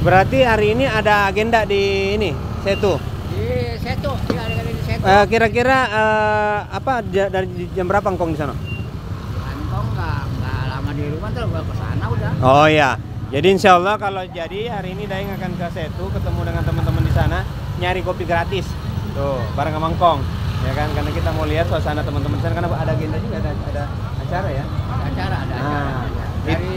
Berarti hari ini ada agenda di ini, Setu. Di Setu, ya di Setu. Eh, Kira-kira eh, apa dari jam berapa engkong di sana? Kantong nggak nggak lama di rumah terus gua ke sana udah. Oh iya. Jadi insya Allah kalau jadi hari ini Daeng akan ke Setu ketemu dengan teman-teman di sana nyari kopi gratis. Tuh bareng sama Engkong. Ya kan karena kita mau lihat suasana teman-teman di sana karena ada agenda juga ada ada acara ya. Ada acara, ada acara. Ah. Dari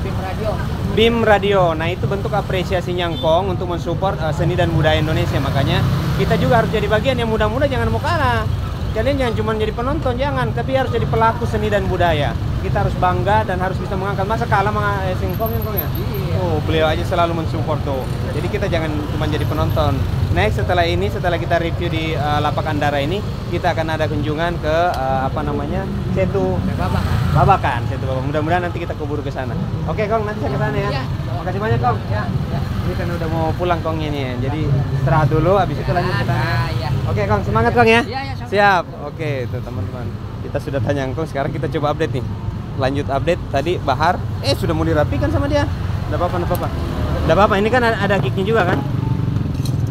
tim radio. BIM Radio. Nah, itu bentuk apresiasi Nyangkong untuk mensupport uh, seni dan budaya Indonesia. Makanya kita juga harus jadi bagian yang muda-muda jangan mau kalah. Kalian jangan cuma jadi penonton, jangan, tapi harus jadi pelaku seni dan budaya. Kita harus bangga dan harus bisa mengangkat. Masa kalah sama eh, Singkong Singkong ya? Iya. Oh, beliau aja selalu mensupport tuh. Jadi kita jangan cuma jadi penonton. Next setelah ini, setelah kita review di uh, Lapak Andara ini, kita akan ada kunjungan ke uh, apa namanya Setu bapak. Babakan, Setu Babak. Mudah-mudahan nanti kita keburu ke sana. Oke, Kong, nanti saya ke sana ya. Iya. Makasih banyak, Kong. Ya, ya. Ini kan udah mau pulang Kong ini ya. Jadi istirahat dulu, habis itu lanjut ke sana. Ah, ya. Oke, Kong, semangat Kong ya. Iya, iya. Siap. Oke, itu teman-teman. Kita sudah tanya Kong, sekarang kita coba update nih. Lanjut update tadi Bahar, eh sudah mau dirapikan sama dia. Udah apa-apa, udah apa-apa. Udah apa-apa, ini kan ada, kicknya juga kan?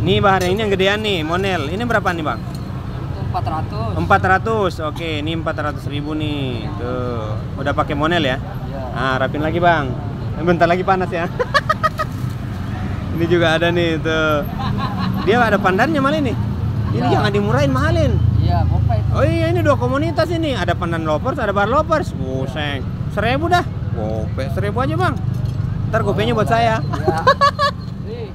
Nih Bahar yang ini yang gedean nih, Monel. Ini berapa nih, Bang? Itu 400. 400. Oke, ini 400 ribu nih. Tuh. Udah pakai Monel ya? Iya. Ah, rapin lagi, Bang. Bentar lagi panas ya. ini juga ada nih, tuh. Dia ada pandannya malah ini. Ini Iya. jangan dimurahin, mahalin. Iya. Oh iya, ini dua komunitas ini. Ada pandan lovers, ada bar lovers. Buseng. Seribu dah. Gope, seribu aja, Bang. Ntar gopenya buat saya. Iya. Ih.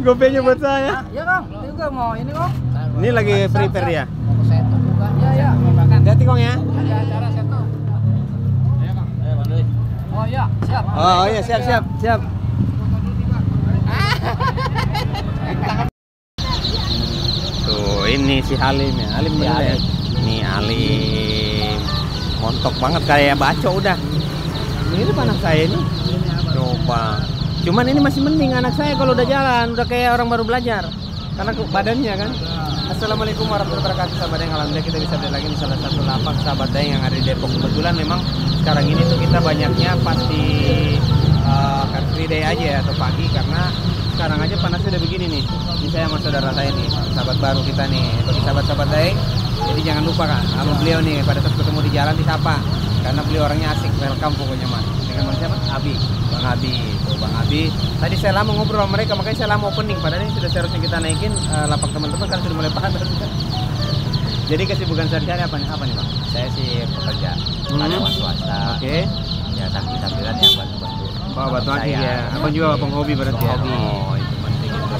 Gopenya buat saya. Iya, Kang. Ini juga mau ini, Kang. Ini lagi prepare ya. Mau ke Setu. Iya, iya. Hati Kong ya. Ada acara Setu. Ayo, Kang. Ayo. Oh iya, siap. Oh iya, siap siap siap. Ini si Halim ya. Halim ya. Halim. Ini Halim. Montok banget kayak baco udah. Ini anak saya ini. Coba. Cuman ini masih mending anak saya kalau udah jalan, udah kayak orang baru belajar. Karena ke- badannya kan. Assalamualaikum warahmatullahi wabarakatuh sahabat yang alhamdulillah kita bisa beli lagi di salah satu lapak sahabat yang ada di Depok kebetulan memang sekarang ini tuh kita banyaknya pasti uh, Car Free Day aja atau pagi karena sekarang aja panasnya udah begini nih. Ini saya sama saudara saya nih sahabat baru kita nih. Bagi sahabat-sahabat Daeng jadi jangan lupa kak sama beliau nih. Pada saat ketemu di jalan disapa. Karena beliau orangnya asik welcome pokoknya mas. Dengan bang siapa? Abi. Bang Abi. Tuh bang Abi. Tadi saya lama ngobrol sama mereka makanya saya lama opening. Padahal ini sudah seharusnya kita naikin eh, lapak teman-teman kan sudah mulai panas jadi kesibukan sehari-hari apa nih? Apa nih bang? Saya sih pekerja Hmm. karyawan swasta. oke. Ya sambil-sambilan yang bantu-bantu. oh batu akik ya. Abang juga penghobi berarti ya? Hobi. oh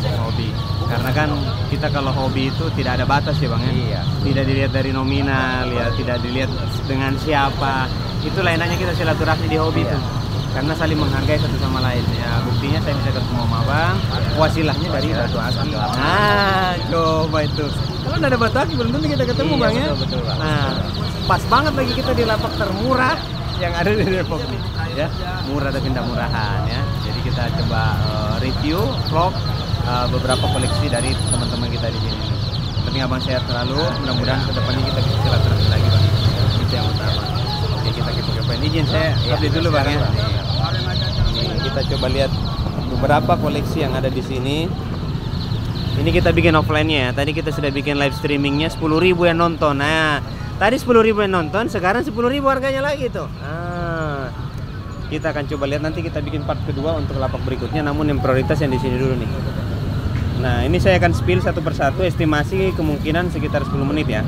itu itu hobi. Karena kan kita kalau hobi itu tidak ada batas ya bang ya? Iya. tidak dilihat dari nominal ya tidak dilihat dengan siapa. Itulah enaknya kita silaturahmi di hobi Iya. itu karena saling menghargai satu sama lain. Ya buktinya saya bisa ketemu sama abang wasilahnya dari batu akik nah coba itu. Kalau ada batu akik belum tentu kita ketemu Iya, bang ya? betul, betul, Bang. nah pas banget lagi kita di lapak termurah yang ada di Depok nih ya. Murah tapi tidak murahan ya. Jadi kita coba eh, review vlog eh, beberapa koleksi dari teman-teman kita di sini tapi abang sehat selalu mudah-mudahan ke depannya kita bisa silaturahmi lagi bang itu yang utama oke kita kepo-kepoin izin saya Iya, update dulu bang ya Bang. Nih, kita coba lihat beberapa koleksi yang ada di sini ini kita bikin offline-nya ya. Tadi kita sudah bikin live streamingnya 10.000 yang nonton. Nah, tadi 10.000 yang nonton, sekarang 10.000 harganya lagi tuh. Nah, kita akan coba lihat nanti kita bikin part kedua untuk lapak berikutnya. Namun yang prioritas yang di sini dulu nih. Nah, ini saya akan spill satu persatu. Estimasi kemungkinan sekitar 10 menit ya.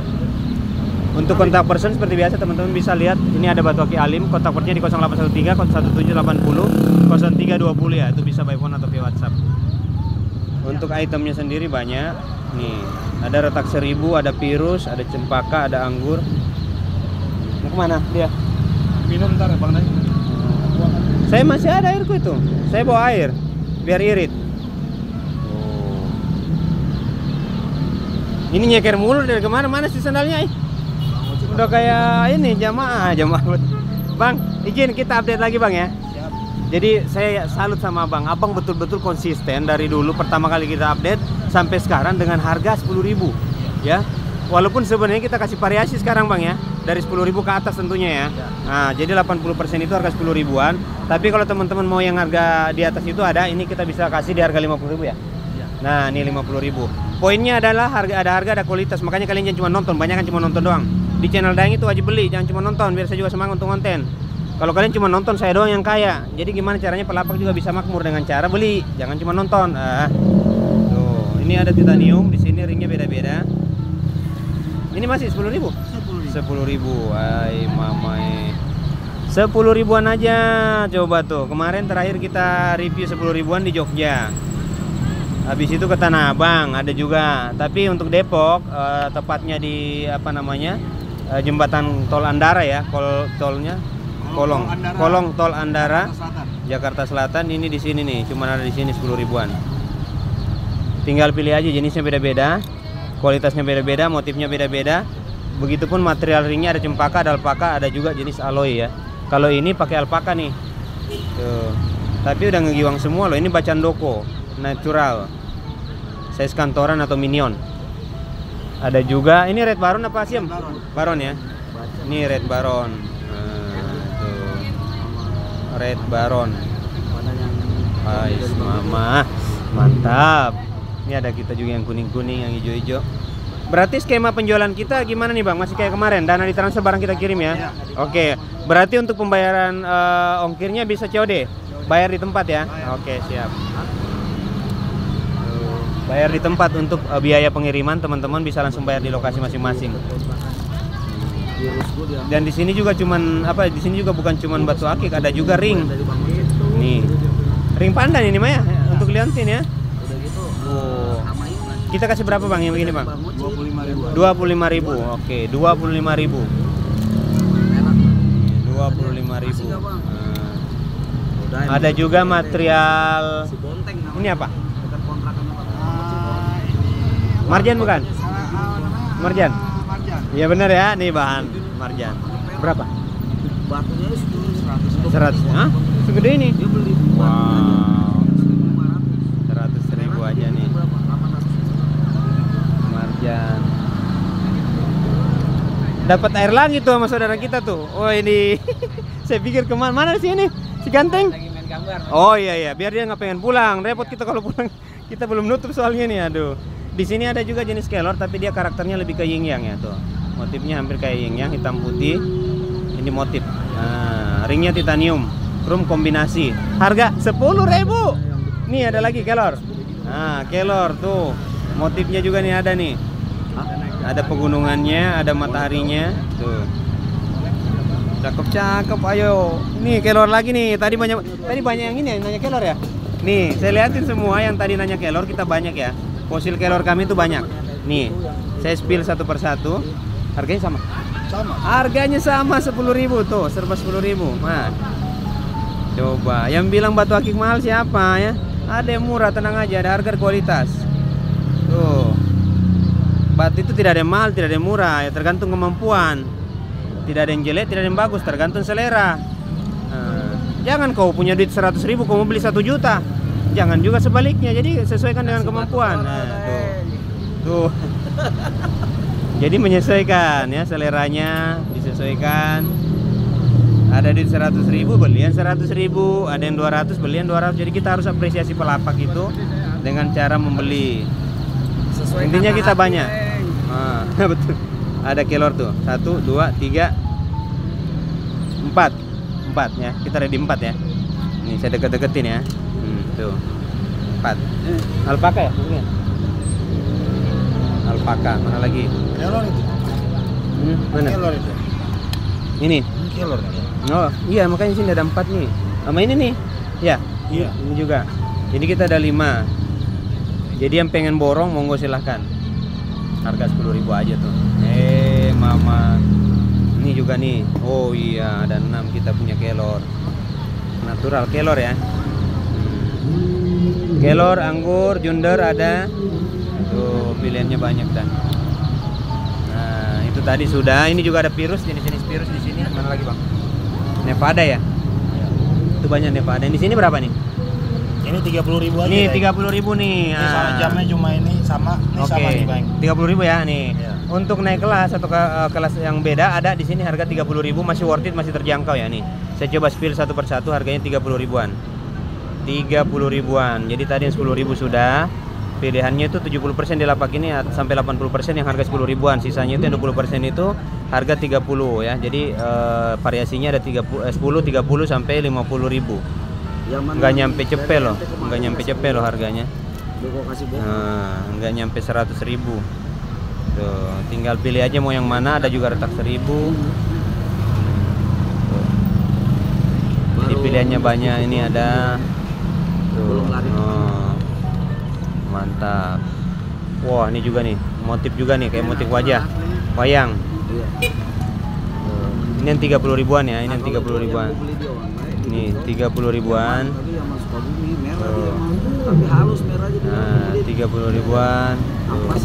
Untuk kontak person seperti biasa teman-teman bisa lihat ini ada batu aki alim kontak personnya di 0813 1780 0320 ya itu bisa by phone atau via WhatsApp. Untuk itemnya sendiri banyak. Nih, ada retak seribu, ada virus, ada cempaka, ada anggur. Mau ke mana dia? Minum ntar Bang Nay. Saya masih ada airku itu. Saya bawa air biar irit. Ini nyeker mulu dari ke mana mana sih sandalnya? eh? Udah kayak ini jamaah jamaah. Bang, izin kita update lagi bang ya. Jadi saya salut sama abang. Abang betul-betul konsisten dari dulu pertama kali kita update sampai sekarang dengan harga 10.000 ya. Walaupun sebenarnya kita kasih variasi sekarang bang ya, dari 10.000 ke atas tentunya ya. Ya. Nah, jadi 80% itu harga 10 ribuan. Tapi kalau teman-teman mau yang harga di atas itu ada, ini kita bisa kasih di harga 50 ribu ya. Ya. Nah, ini 50 ribu. Poinnya adalah harga ada harga ada kualitas. Makanya kalian jangan cuma nonton, banyak kan cuma nonton doang. Di channel Daeng itu wajib beli, jangan cuma nonton biar saya juga semangat untuk konten. Kalau kalian cuma nonton saya doang yang kaya. Jadi gimana caranya pelapak juga bisa makmur dengan cara beli, jangan cuma nonton. Ah. Tuh, ini ada titanium, di sini ringnya beda-beda. Ini masih 10 ribu? 10 ribu. Ay, mamai. 10 ribuan aja coba tuh. Kemarin terakhir kita review 10 ribuan di Jogja. Habis itu ke Tanah Abang ada juga. Tapi untuk Depok eh, tepatnya di apa namanya? eh, jembatan Tol Andara ya, kol tolnya kolong. Kolong Tol Andara Jakarta Selatan ini di sini nih, cuman ada di sini 10 ribuan. Tinggal pilih aja jenisnya beda-beda, kualitasnya beda-beda, motifnya beda-beda. Begitupun material ringnya ada cempaka, ada alpaka, ada juga jenis alloy ya. Kalau ini pakai alpaka nih. Tuh. Tapi udah ngegiwang semua loh. Ini bacaan doko, natural. Size kantoran atau minion. Ada juga ini red baron apa sih? Baron ya. Ini red baron. Nah, tuh. Red baron. Ais mama. Mantap. Ini ada kita juga yang kuning-kuning, yang hijau-hijau. Berarti skema penjualan kita gimana nih Bang? Masih kayak kemarin, dana ditransfer barang kita kirim ya? Oke. Berarti untuk pembayaran eh, ongkirnya bisa COD? Bayar di tempat ya? Oke, siap. Bayar di tempat untuk eh, biaya pengiriman teman-teman bisa langsung bayar di lokasi masing-masing. Dan di sini juga cuman apa? Di sini juga bukan cuman batu akik, ada juga ring. Nih. Ring pandan ini Maya untuk liontin ya. Oh. Kita kasih berapa Bang yang begini Bang? 25 ribu 25.000. Oke, 25.000. 25.000. Nah, ada juga material ini apa? Marjan bukan? Marjan. Iya benar ya, nih bahan marjan. Berapa? batunya itu 100 100. Hah? Segede ini. dia beli Wow. 500 100 ribu aja nih berapa 800 marjan. Dapat air langit tuh sama saudara kita tuh. Oh ini, saya pikir ke mana mana sih ini si ganteng? Lagi main gambar. Oh iya iya, biar dia nggak pengen pulang. Repot kita kalau pulang. Kita belum nutup soalnya nih, aduh. Di sini ada juga jenis kelor, tapi dia karakternya lebih ke yin yang ya tuh. Motifnya hampir kayak yin yang, hitam putih. Ini motif. Nah, ringnya titanium, chrome kombinasi. Harga 10.000 Nih ada lagi kelor. Nah, kelor tuh. Motifnya juga nih ada nih. Ada pegunungannya, ada mataharinya. Tuh. Cakep cakep ayo. Nih kelor lagi nih. Tadi banyak tadi banyak yang ini yang nanya kelor ya. Nih, saya liatin semua yang tadi nanya kelor kita banyak ya. Fosil kelor kami itu banyak. Nih, saya spill satu persatu. Harganya sama. sama Harganya sama 10.000 tuh, serba 10.000. Nah. Coba, yang bilang batu akik mahal siapa ya? Ada yang murah, tenang aja, ada harga kualitas. Tuh. Batu itu tidak ada yang mahal, tidak ada yang murah, ya tergantung kemampuan. Tidak ada yang jelek, tidak ada yang bagus, tergantung selera. Nah, jangan kau punya duit 100.000 ribu, kau mau beli 1 juta. Jangan juga sebaliknya, jadi sesuaikan dengan kemampuan. Nah, tuh. Tuh. Jadi menyesuaikan ya seleranya disesuaikan. Ada di 100.000 ribu belian 100.000 ribu, ada yang 200 belian 200. Jadi kita harus apresiasi pelapak itu dengan cara membeli. sesuai Intinya kita banyak. Neng. Ah, betul. Ada kelor tuh. Satu, dua, tiga, empat, empat ya. Kita ada di empat ya. Nih saya deket-deketin ya. Tuh. Empat. Alpaka ya? Mungkin. Alpaka. Mana lagi? kelor itu Hmm, mana? kelor itu Ini. kelor ya Oh, iya makanya sini ada empat nih. Sama ini nih. Ya. Iya. Ini juga. Jadi kita ada lima. Jadi yang pengen borong monggo silahkan. Harga 10.000 aja tuh. Eh, mama. Ini juga nih. Oh iya, ada enam kita punya kelor. Natural kelor ya. Kelor, anggur, junder ada. Tuh pilihannya banyak dan. Nah, itu tadi sudah. Ini juga ada virus, jenis-jenis virus di sini. Mana lagi, Bang? Nevada ya? Itu banyak Nevada. Di sini berapa nih? ini 30 ribu aja Nih Neng. 30.000 nih. ini sama Ah. jamnya cuma ini sama ini Oke. sama nih bang 30.000 ya nih. Iya. Untuk naik kelas atau ke- eh, kelas yang beda ada di sini harga 30.000 masih worth it, masih terjangkau ya nih. Saya coba spill satu persatu harganya 30 ribuan. 30 ribuan. Jadi tadi yang 10 ribu sudah. Pilihannya itu 70% di lapak ini sampai 80% yang harga 10 ribuan. Sisanya itu yang 20% itu harga 30 ya. Jadi eh, variasinya ada 30 eh, 10, 30 sampai 50 ribu. Nggak nyampe cepet loh. Nggak nyampe cepet loh harganya. Nah, nggak nyampe 100 ribu. Tuh, tinggal pilih aja mau yang mana. Ada juga retak 1000. Tuh. Jadi pilihannya banyak. Ini ada. Tuh. Oh, mantap. Wah, ini juga nih. Motif juga nih, kayak motif wajah. Wayang. Tuh. Ini yang 30 ribuan ya. Ini yang 30 ribuan. Nih, 30 ribuan. Tuh. Tapi halus merah aja Nah, 30 ribuan. Tuh.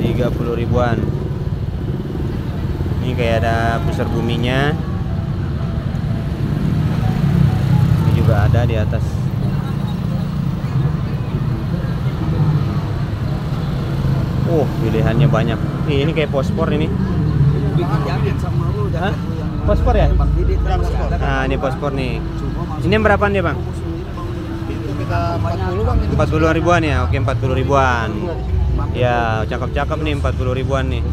30 ribuan. Ini kayak ada pusar buminya. Ini juga ada di atas. Oh, pilihannya banyak. Ih, ini kayak pospor ini. Pospor ya? Nah, ini pospor nih. Ini yang berapaan dia, Bang? itu kita 40 bang 40 ribuan ya? Oke, 40 ribuan. Ya, cakep-cakep nih 40 ribuan nih.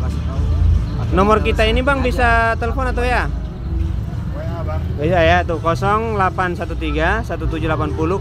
Nomor kita ini Bang bisa telepon atau ya? Bisa ya, tuh 0813 1780